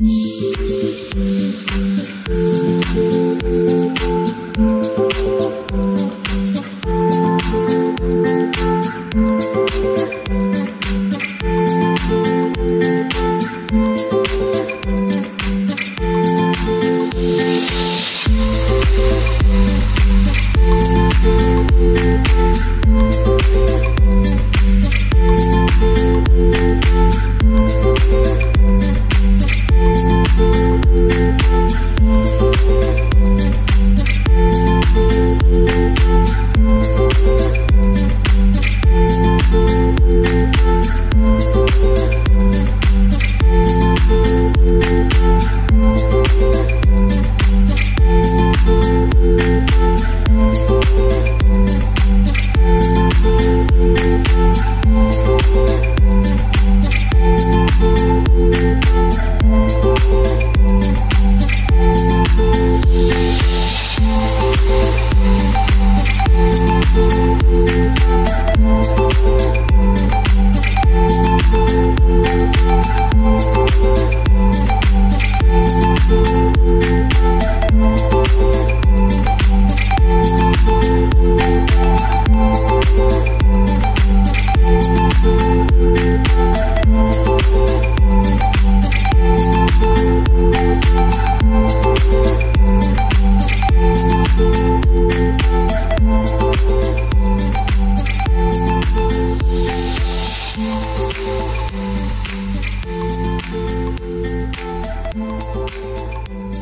Música Música